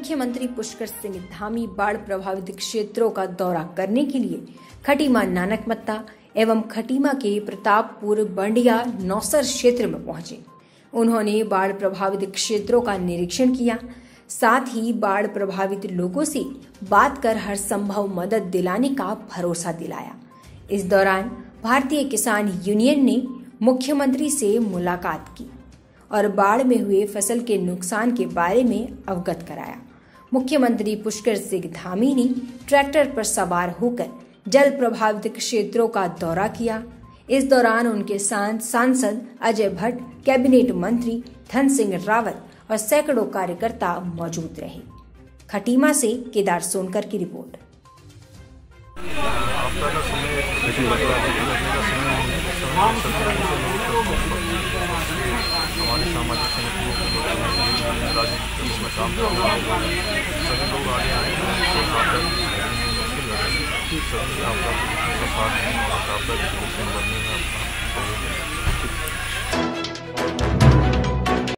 मुख्यमंत्री पुष्कर सिंह धामी बाढ़ प्रभावित क्षेत्रों का दौरा करने के लिए खटीमा नानक मत्ता एवं खटीमा के प्रतापपुर, बंडिया, नौसर क्षेत्र में पहुँचे। उन्होंने बाढ़ प्रभावित क्षेत्रों का निरीक्षण किया। साथ ही बाढ़ प्रभावित लोगों से बात कर हर संभव मदद दिलाने का भरोसा दिलाया। इस दौरान भारतीय किसान यूनियन ने मुख्यमंत्री से मुलाकात की और बाढ़ में हुए फ़सल के नुकसान के बारे में अवगत कराया। मुख्यमंत्री पुष्कर सिंह धामी ने ट्रैक्टर पर सवार होकर जल प्रभावित क्षेत्रों का दौरा किया। इस दौरान उनके साथ सांसद अजय भट्ट, कैबिनेट मंत्री धन सिंह रावत और सैकड़ों कार्यकर्ता मौजूद रहे। खटीमा से केदार सोनकर की रिपोर्ट। हमारे सामाजिक के इसमें काम कर सभी लोग आगे आए हैं सभी आपदा का साथ आपदा की लड़ने में अपना